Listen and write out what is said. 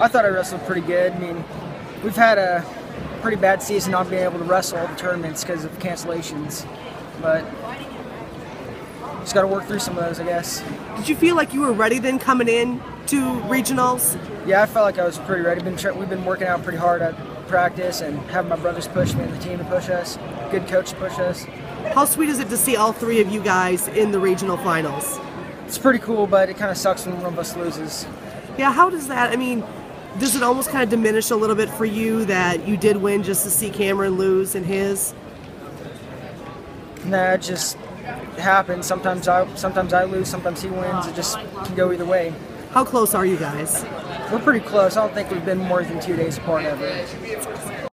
I thought I wrestled pretty good. I mean, we've had a pretty bad season not being able to wrestle all the tournaments because of cancellations, but just got to work through some of those, I guess. Did you feel like you were ready then coming in to regionals? Yeah, I felt like I was pretty ready. Been tra- we've been working out pretty hard at practice and having my brothers push me and the team to push us. Good coach to push us. How sweet is it to see all three of you guys in the regional finals? It's pretty cool, but it kind of sucks when one of us loses. Yeah, how does that? I mean, does it almost kind of diminish a little bit for you that you did win just to see Cameron lose in his? Nah, it just happens. Sometimes I sometimes I lose, sometimes he wins. It just can go either way. How close are you guys? We're pretty close. I don't think we've been more than two days apart ever.